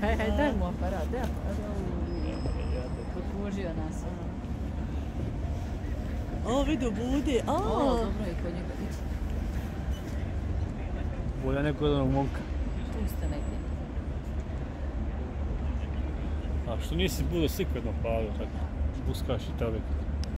Hajde, hajde, daj mu aparat, daj aparat. Potužio nas. Ono. O, vidu, budi. O, dobro je kod njega. Bolja neko od onog momka. Tu ste negdje. A što nisi bude svi kod tako? Uskaš i tabek.